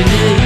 happening